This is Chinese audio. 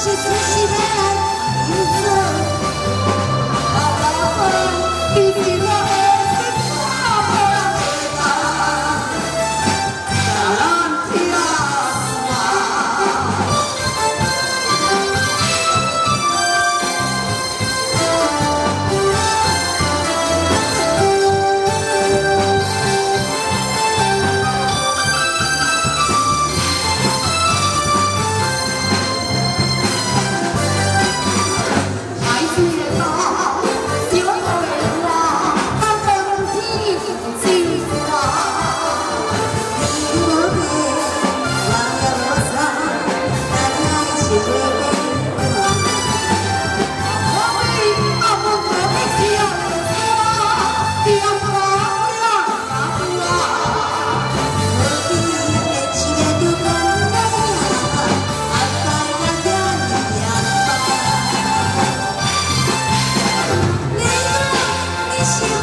是惊喜 eyes.